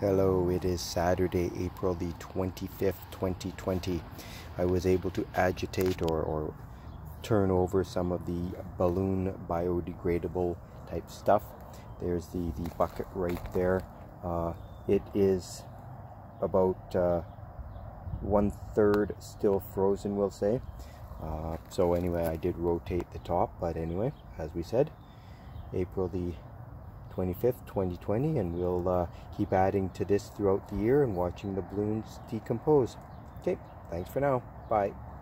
Hello, it is Saturday, April the 25th, 2020. I was able to agitate or, or turn over some of the balloon biodegradable type stuff. There's the, the bucket right there. Uh, it is about uh, one third still frozen, we'll say. Uh, so anyway, I did rotate the top, but anyway, as we said, April the 25th, 2020, and we'll uh, keep adding to this throughout the year and watching the balloons decompose. Okay, thanks for now. Bye.